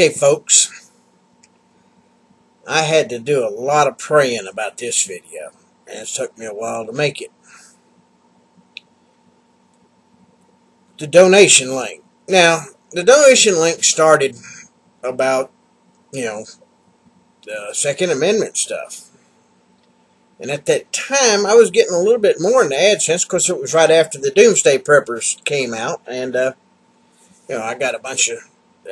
Okay, folks. I had to do a lot of praying about this video, and it took me a while to make it. The donation link. Now, the donation link started about, you know, the Second Amendment stuff. And at that time, I was getting a little bit more in the AdSense because it was right after the Doomsday Preppers came out. And, uh, you know, I got a bunch of,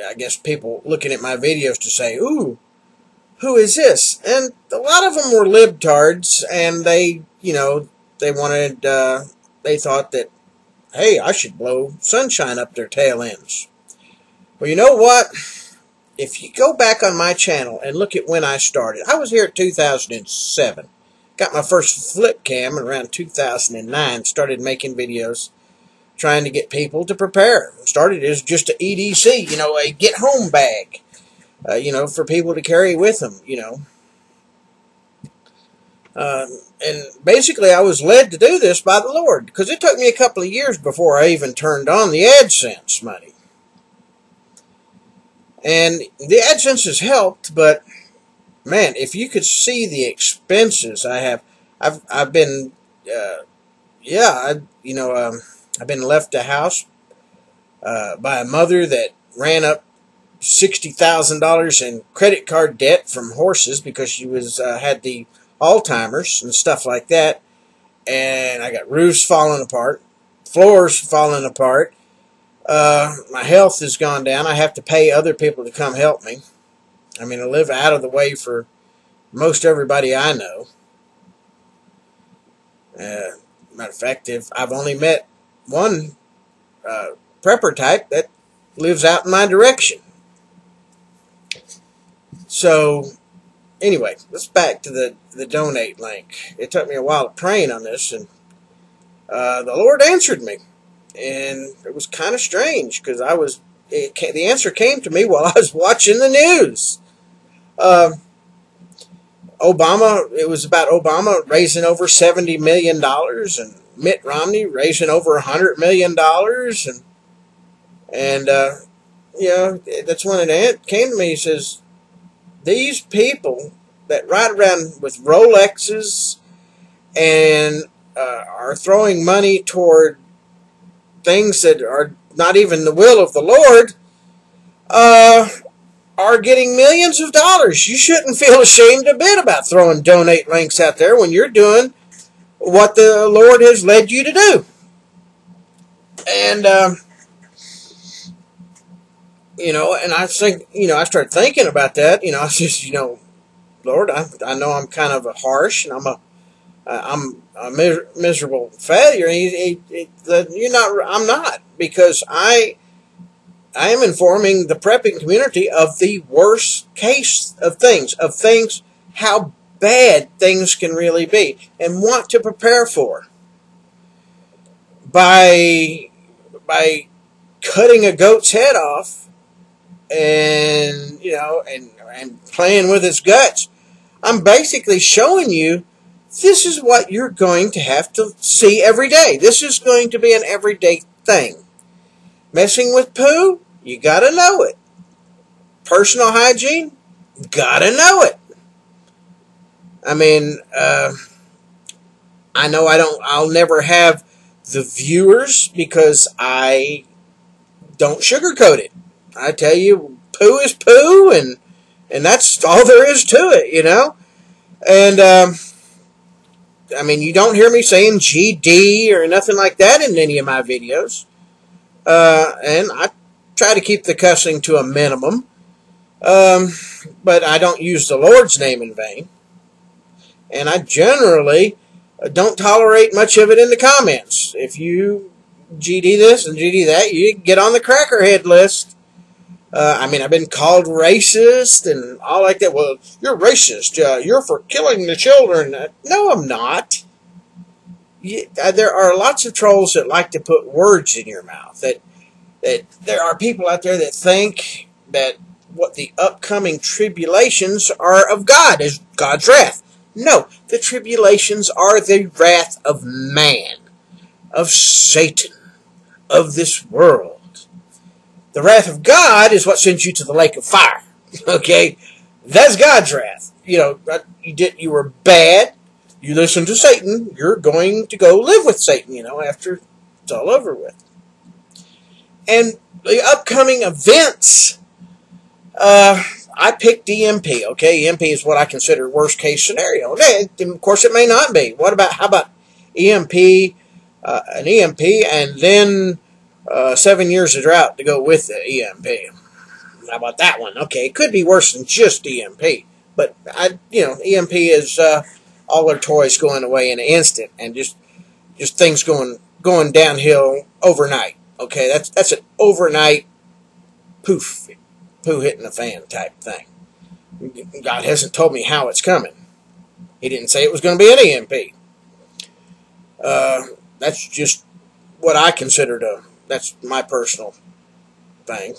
I guess, people looking at my videos to say, ooh, who is this? And a lot of them were libtards, and they, you know, they wanted, uh, they thought that, hey, I should blow sunshine up their tail ends. Well, you know what? If you go back on my channel and look at when I started, I was here at 2007 got my first flip cam around 2009, started making videos trying to get people to prepare. Started as just a EDC, you know, a get home bag, uh, you know, for people to carry with them, you know. Um, and basically, I was led to do this by the Lord because it took me a couple of years before I even turned on the AdSense money. And the AdSense has helped, but man, if you could see the expenses I have, I've I've been, uh, yeah, I you know um, I've been left a house uh, by a mother that ran up sixty thousand dollars in credit card debt from horses because she was uh, had the Alzheimer's and stuff like that, and I got roofs falling apart, floors falling apart. Uh, my health has gone down. I have to pay other people to come help me. I mean, I live out of the way for most everybody I know. Uh, matter of fact, if I've only met one uh, prepper type that lives out in my direction. So, anyway, let's back to the the donate link. It took me a while praying on this, and uh, the Lord answered me, and it was kind of strange because I was. The answer came to me while I was watching the news. Uh, Obama, it was about Obama raising over $70 million and Mitt Romney raising over a $100 million. And, and uh, you know, that's when an aunt came to me. He says, these people that ride around with Rolexes and uh, are throwing money toward things that are not even the will of the Lord, uh, are getting millions of dollars. You shouldn't feel ashamed a bit about throwing donate links out there when you're doing what the Lord has led you to do. And, um, you know, and I think, you know, I started thinking about that. You know, I just, you know, Lord, I, I know I'm kind of a harsh and I'm a, I'm a miserable failure. He, he, he, you're not, I'm not because I, I am informing the prepping community of the worst case of things, of things, how bad things can really be, and what to prepare for. By, by cutting a goat's head off and, you know, and, and playing with its guts, I'm basically showing you this is what you're going to have to see every day. This is going to be an everyday thing. Messing with poo? You gotta know it. Personal hygiene? Gotta know it. I mean, uh, I know I don't, I'll never have the viewers because I don't sugarcoat it. I tell you, poo is poo, and and that's all there is to it, you know. And um, I mean, you don't hear me saying GD or nothing like that in any of my videos. Uh, and I try to keep the cussing to a minimum. Um, but I don't use the Lord's name in vain. And I generally don't tolerate much of it in the comments. If you GD this and GD that, you get on the crackerhead list. Uh, I mean, I've been called racist and all like that. Well, you're racist. Uh, you're for killing the children. Uh, no, I'm not. You, uh, there are lots of trolls that like to put words in your mouth. That that there are people out there that think that what the upcoming tribulations are of God, is God's wrath. No, the tribulations are the wrath of man, of Satan, of this world. The wrath of God is what sends you to the lake of fire. Okay? That's God's wrath. You know, you did you were bad, you listened to Satan, you're going to go live with Satan, you know, after it's all over with. And the upcoming events, uh, I picked EMP. Okay, EMP is what I consider worst case scenario. Okay, of course, it may not be. What about how about EMP, uh, an EMP, and then uh, seven years of drought to go with the EMP? How about that one? Okay, it could be worse than just EMP, but I, you know, EMP is uh, all our toys going away in an instant, and just just things going going downhill overnight. Okay, that's that's an overnight poof, poo hitting the fan type thing. God hasn't told me how it's coming. He didn't say it was going to be an EMP. Uh, that's just what I considered a. That's my personal thing.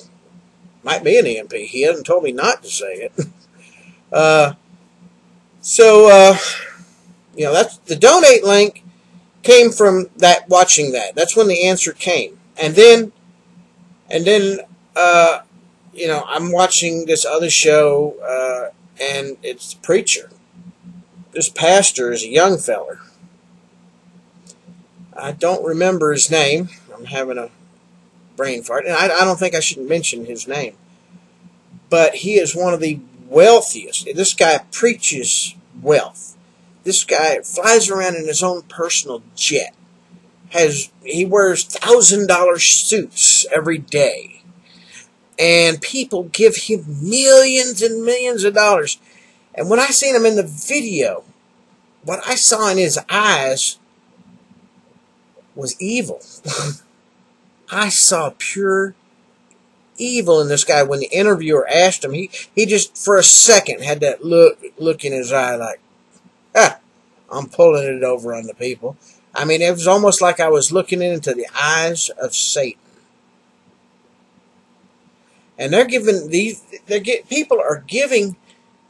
Might be an EMP. He hasn't told me not to say it. uh, so, uh, you know, that's the donate link came from that watching that. That's when the answer came and then and then uh, you know I'm watching this other show uh, and it's preacher. This pastor is a young feller. I don't remember his name. I'm having a brain fart, and I, I don't think I should mention his name. But he is one of the wealthiest. This guy preaches wealth. This guy flies around in his own personal jet has he wears thousand dollar suits every day and people give him millions and millions of dollars. And when i seen him in the video what i saw in his eyes was evil. I saw pure evil in this guy. When the interviewer asked him he, he just for a second had that look look in his eye like ah i'm pulling it over on the people. I mean, it was almost like I was looking into the eyes of Satan. And they're giving these, they get people are giving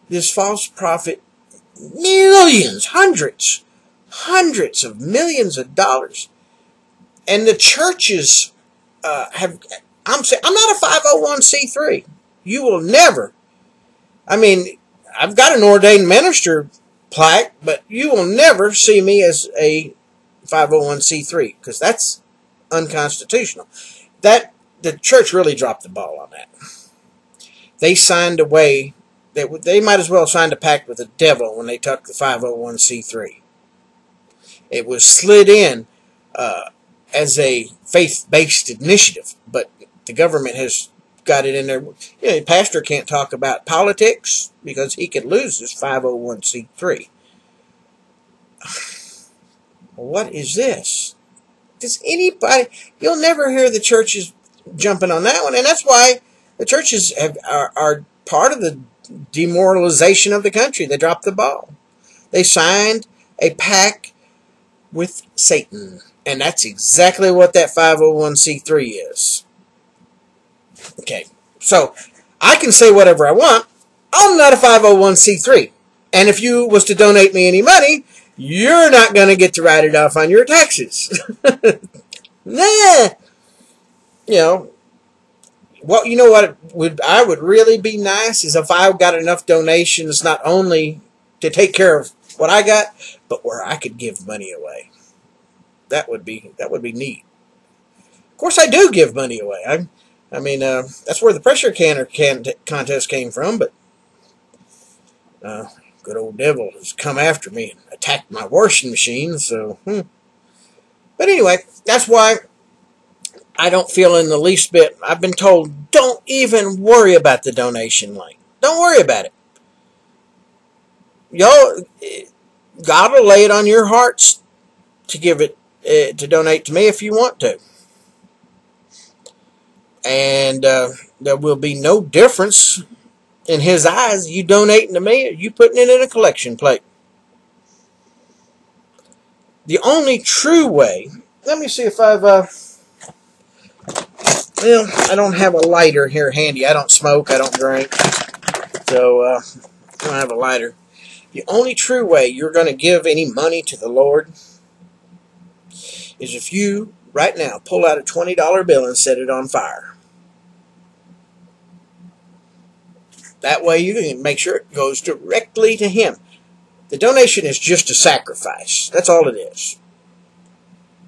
this false prophet millions, hundreds, hundreds of millions of dollars. And the churches uh, have, I'm saying, I'm not a 501c3. You will never, I mean, I've got an ordained minister plaque, but you will never see me as a 501c3 because that's unconstitutional. That the church really dropped the ball on that. They signed away they they might as well signed a pact with the devil when they took the 501c3. It was slid in uh, as a faith-based initiative, but the government has got it in there. You know, the pastor can't talk about politics because he could lose his 501c3 what is this? Does anybody, you'll never hear the churches jumping on that one. And that's why the churches have, are, are part of the demoralization of the country. They dropped the ball. They signed a pact with Satan. And that's exactly what that 501c3 is. Okay, so I can say whatever I want. I'm not a 501c3. And if you was to donate me any money, you're not going to get to write it off on your taxes. nah. You know, well, you know what would I would really be nice is if I got enough donations not only to take care of what I got, but where I could give money away. That would be that would be neat. Of course, I do give money away. I, I mean, uh, that's where the pressure canner can contest came from. But uh, good old devil has come after me and attacked my washing machine. So, hmm. but anyway, that's why I don't feel in the least bit. I've been told don't even worry about the donation link. Don't worry about it. Y'all, God will lay it on your hearts to give it uh, to donate to me if you want to, and uh, there will be no difference in his eyes, you donating to me you putting it in a collection plate. The only true way, let me see if I've, uh, well, I don't have a lighter here handy. I don't smoke, I don't drink, so uh, I don't have a lighter. The only true way you're going to give any money to the Lord is if you, right now, pull out a $20 bill and set it on fire. That way you can make sure it goes directly to him. The donation is just a sacrifice. That's all it is.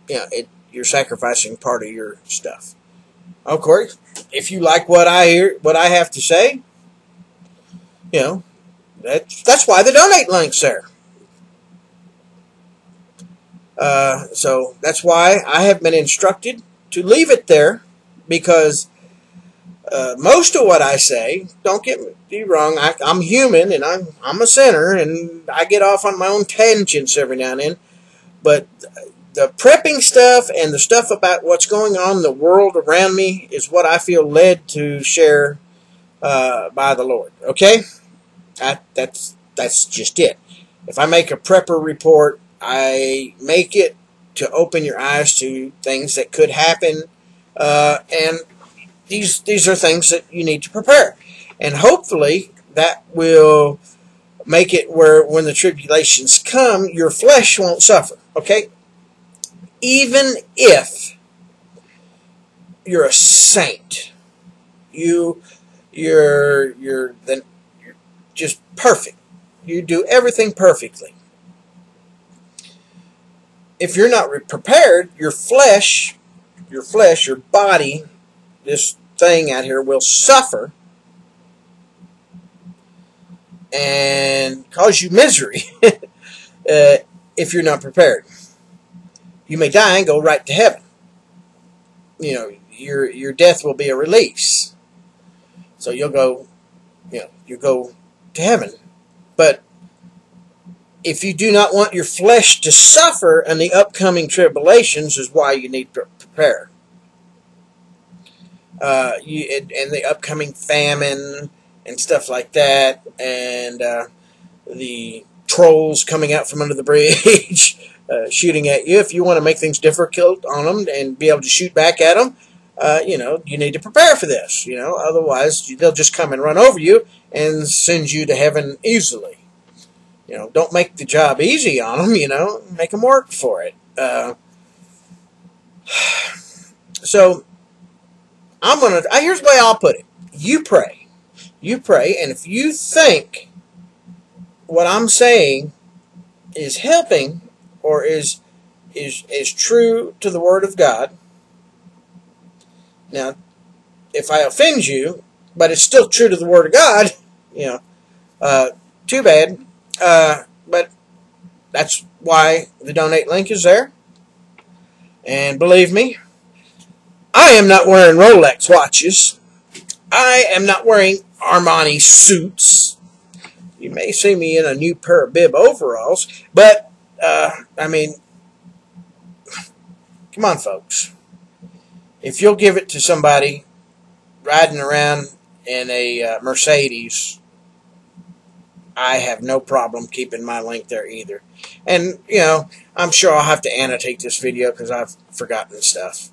Know, it, you're sacrificing part of your stuff. Of course, if you like what I hear, what I have to say, you know, that's that's why the donate link's there. Uh, so that's why I have been instructed to leave it there because uh, most of what I say, don't get me wrong, I, am human and I'm, I'm a sinner and I get off on my own tangents every now and then. But the prepping stuff and the stuff about what's going on in the world around me is what I feel led to share uh, by the Lord. Okay? I, that's, that's just it. If I make a prepper report, I make it to open your eyes to things that could happen. Uh, and these these are things that you need to prepare, and hopefully that will make it where when the tribulations come, your flesh won't suffer. Okay, even if you're a saint, you you're you're you're just perfect. You do everything perfectly. If you're not prepared, your flesh, your flesh, your body, this thing out here will suffer and cause you misery uh, if you're not prepared. You may die and go right to heaven. You know, your your death will be a release. So you'll go, you know, you go to heaven. But if you do not want your flesh to suffer in the upcoming tribulations, is why you need to prepare uh, you, and the upcoming famine and stuff like that, and uh, the trolls coming out from under the bridge uh, shooting at you. If you want to make things difficult on them and be able to shoot back at them, uh, you know, you need to prepare for this. You know, otherwise they'll just come and run over you and send you to heaven easily. You know, don't make the job easy on them. You know, make them work for it. Uh, so I'm gonna. Here's the way I'll put it. You pray. You pray, and if you think what I'm saying is helping or is is is true to the Word of God. Now, if I offend you, but it's still true to the Word of God, you know, uh, too bad. Uh, but that's why the donate link is there. And believe me, I am not wearing Rolex watches. I am not wearing Armani suits. You may see me in a new pair of bib overalls, but, uh, I mean, come on, folks. If you'll give it to somebody riding around in a uh, Mercedes, I have no problem keeping my link there either. And, you know, I'm sure I'll have to annotate this video because I've forgotten stuff.